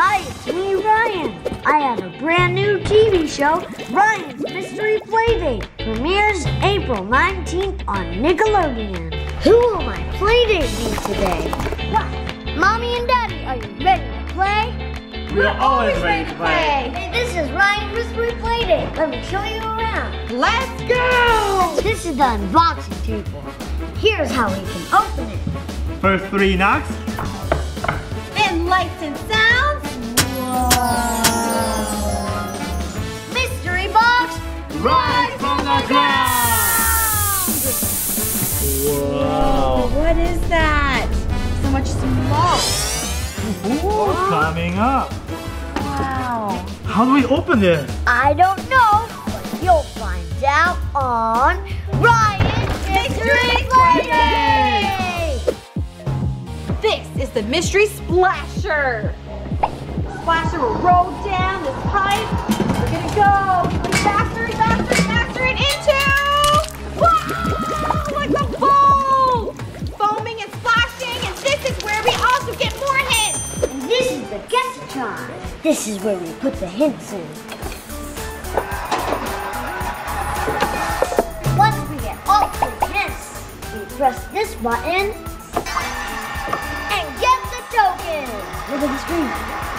Hi, it's me, Ryan. I have a brand new TV show, Ryan's Mystery Playdate. Premieres April 19th on Nickelodeon. Who will my playdate be today? What? Mommy and Daddy, are you ready to play? We're always ready to play. Hey, this is Ryan's Mystery Playdate. Let me show you around. Let's go! This is the unboxing table. Here's how we can open it. First three knocks. And lights and Mystery box. Rise from the ground! Whoa! What is that? So much smoke. Ooh, coming up. Wow. How do we open this? I don't know, but you'll find out on Ryan's Mystery Playdate. This is the mystery splasher. Splasher will roll down this pipe. We're gonna go faster and faster and faster and into. Wow! Like a bowl! Foaming and splashing, and this is where we also get more hints. And this is the Guessatron. This is where we put the hints in. Once we get all three hints, we press this button and get the token. Look at the screen.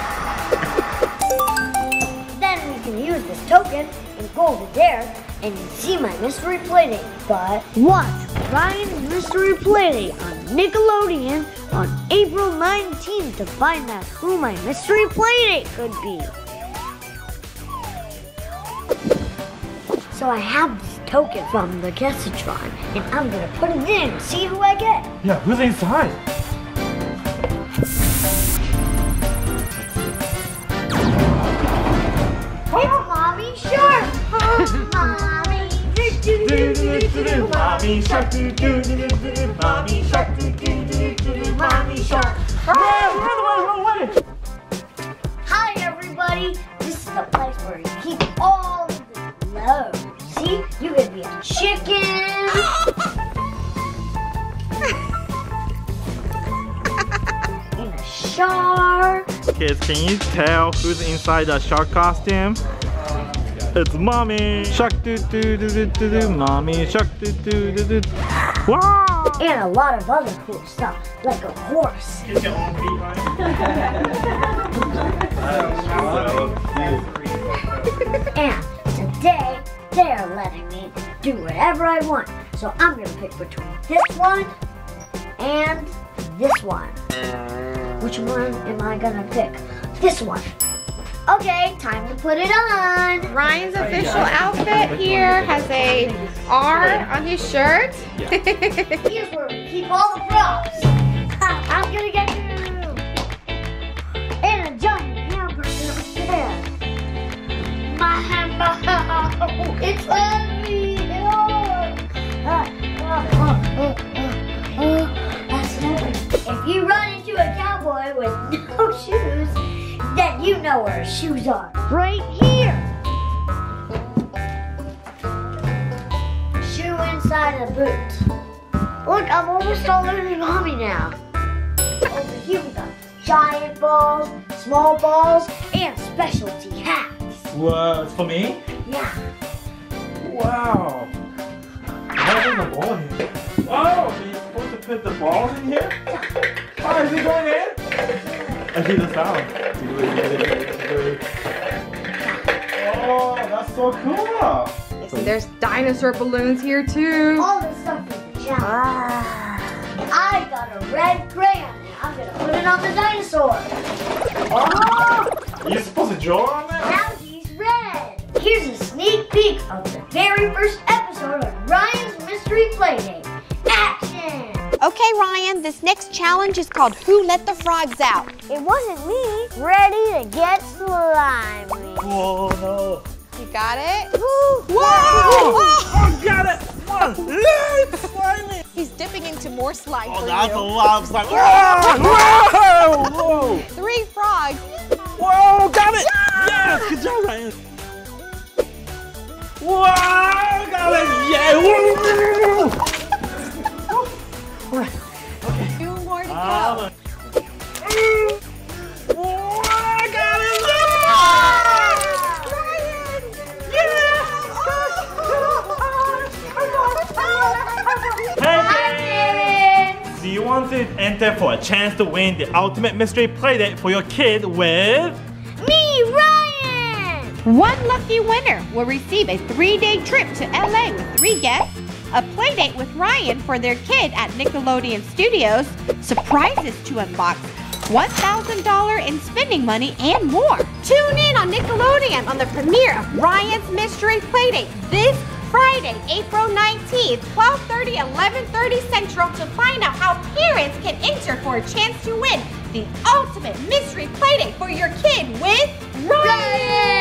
Token and go over there and see my mystery playdate. But watch Ryan's Mystery Playdate on Nickelodeon on April 19th to find out who my mystery playdate could be. So I have this token from the Guessatron and I'm gonna put it in and see who I get. Yeah, who's inside? Do-do-do-do-do-do. Mommy shark, do do do do do do. Mommy shark, do do do do do. Mommy shark. Run, run, run, run, run. Hi everybody! This is the place where you keep all of the clothes. See? You could be a chicken. and a shark. Kids, can you tell who's inside the shark costume? It's mommy. Shark do do do do do do. Mommy shark do do do do. Wow! And a lot of other cool stuff, like a horse. And today, they're letting me do whatever I want. So I'm gonna pick between this one and this one. Which one am I gonna pick? This one. Okay, time to put it on. Ryan's official outfit here has a R on his shirt. Here's where we keep all the props. Know where his shoes are. Right here. Shoe inside the boot. Look, I'm almost taller than mommy now. Over here we got giant balls, small balls, and specialty hats. Whoa, it's for me? Yeah. Wow. Why is the ball in here? Oh, so you're supposed to put the balls in here? Oh, is it going in? I hear the sound. Oh, that's so cool. So there's dinosaur balloons here too. All this stuff is the ah. challenge. I got a red crayon. I'm gonna put it on the dinosaur. Oh, You're supposed to draw on that? now he's red. Here's a sneak peek of the very first episode of Ryan's Ryan, this next challenge is called Who Let the Frogs Out? It wasn't me. Ready to get slimy. Whoa, no. You got it? Whoa! Whoa! Oh, got it! One! It's slimy! He's dipping into more slime Oh, for that's a lot of slime. Whoa! Whoa! Three frogs. Whoa! Got it! Chance to win the ultimate mystery playdate for your kid with Me, Ryan! One lucky winner will receive a three-day trip to LA with three guests, a playdate with Ryan for their kid at Nickelodeon Studios, surprises to unbox, $1,000 in spending money, and more. Tune in on Nickelodeon on the premiere of Ryan's Mystery Playdate this Friday, April 19th, 12:30, 11:30 Central to find out how parents can enter for a chance to win the ultimate mystery playdate for your kid with Ryan.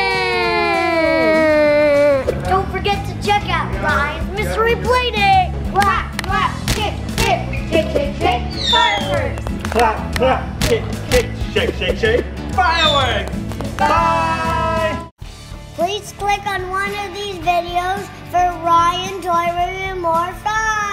Don't forget to check out Ryan's Mystery Playdate. Clap, clap, kick, kick, kick, kick, kick, fireworks. clap, clap, kick, kick, shake, shake, shake, fireworks. Bye. Please click on one of these videos for Ryan Toy Review More Fun.